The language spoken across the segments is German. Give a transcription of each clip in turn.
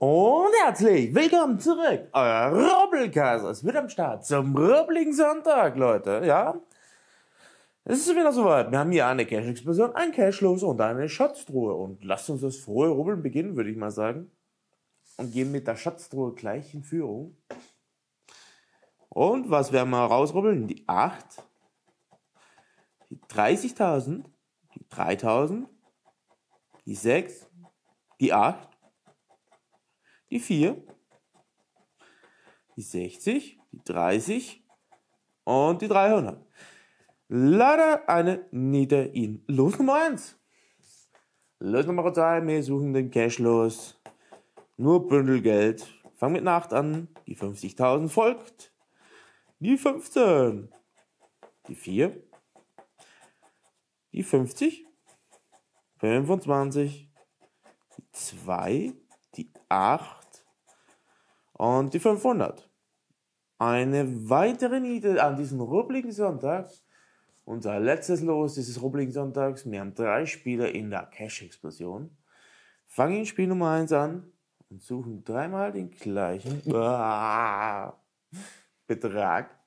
Und herzlich willkommen zurück. Euer Rubbelkaiser ist wieder am Start zum Rubbeligen Sonntag, Leute. Ja, es ist wieder soweit. Wir haben hier eine Cash-Explosion, ein Cash-Los und eine Schatztruhe. Und lasst uns das frohe Rubbeln beginnen, würde ich mal sagen. Und gehen mit der Schatztruhe gleich in Führung. Und was werden wir rausrubbeln? Die 8, die 30.000, die 3.000, die 6, die 8, die 4, die 60, die 30 und die 300. Leider eine Nieder in Los Nummer 1. Los Nummer 2, wir suchen den Cash los. Nur Bündelgeld. Fang mit Nacht an. Die 50.000 folgt. Die 15. Die 4. Die 50. 25. Die 2. Die 8 und die 500. Eine weitere Niete an diesem rubbligen Sonntag. Unser letztes Los dieses rubbligen Sonntags. Wir haben drei Spieler in der Cash-Explosion. Fangen Spiel Nummer 1 an und suchen dreimal den gleichen Betrag.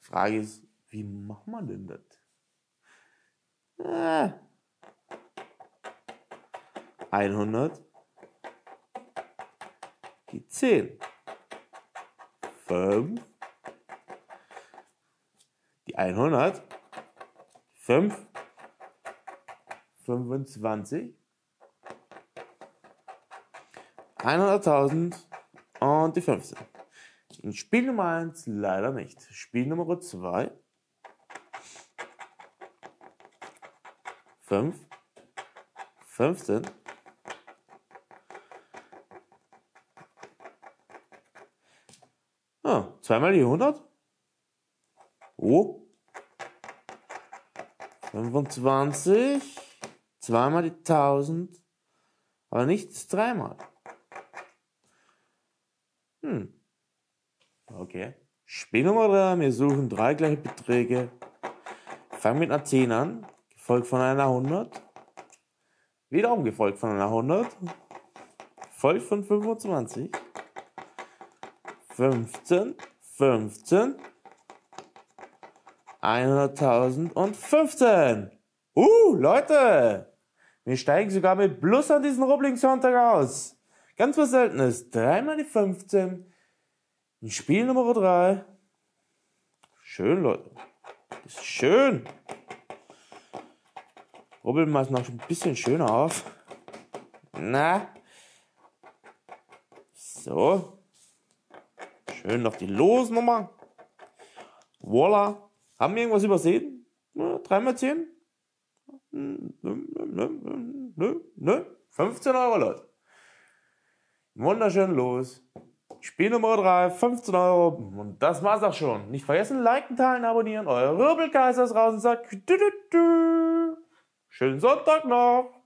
Frage ist, wie macht man denn das? Ah. 100 die 10. 5. Die 100. 5. 25. 100.000 und die 15. In Spiel Nummer 1 leider nicht. Spiel Nummer 2. 5. 15. Ah, zweimal die 100? Oh. 25. Zweimal die 1000. Aber nichts dreimal. Hm. Okay. Spiel Nummer 3. Wir suchen drei gleiche Beträge. Fangen mit einer 10 an. Gefolgt von einer 100. Wiederum gefolgt von einer 100. Gefolgt von 25. 15, 15, 100.000 und 15. Uh, Leute, wir steigen sogar mit Plus an diesen Rubbling-Sonntag aus. Ganz was Seltenes. Dreimal die 15. In Spiel Nummer 3. Schön, Leute. Das ist schön. Rubbeln wir es noch ein bisschen schöner auf. Na. So. Schön noch die Losnummer. Voila. Haben wir irgendwas übersehen? Dreimal zehn? Nö, nö, 15 Euro, Leute. Wunderschön los. Spiel Nummer 3, 15 Euro. Und das war's auch schon. Nicht vergessen, liken, teilen, abonnieren. Euer Wirbelkaiser ist raus und sagt, Schönen Sonntag noch.